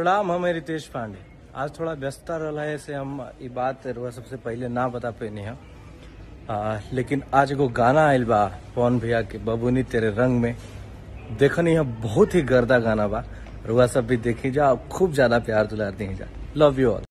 प्रणाम हमें रितेश पांडे। आज थोड़ा व्यस्तता रहा है से हम ये बात रुआ सबसे पहले ना बता पेनी है। आ, लेकिन आज एगो गाना आयल बा पवन भैया के बबुनी तेरे रंग में। देखनी है बहुत ही गर्दा गाना बा। रुआ सब भी देखी जा खूब ज़्यादा प्यार दुलार दी जा। Love you all